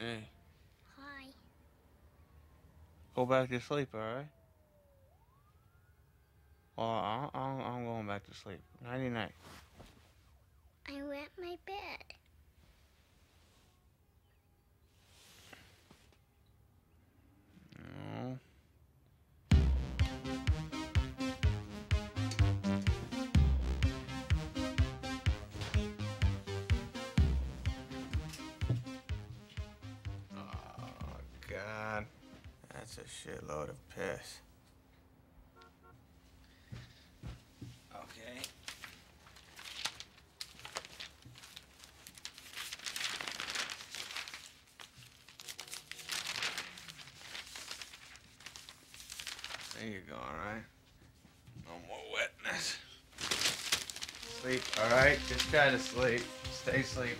Hey, Hi. go back to sleep, alright? Well, I, I, I'm going back to sleep. Nighty night. That's a shitload of piss. Okay. There you go, alright? No more wetness. Sleep, alright? Just try to sleep. Stay asleep.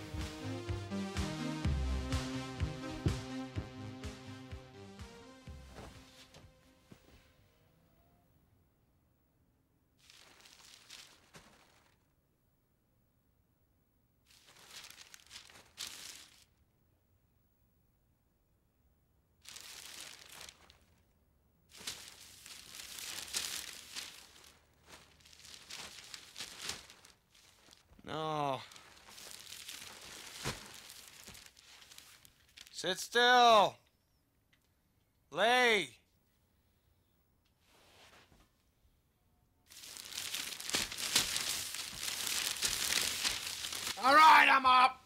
Sit still. Lay. All right, I'm up.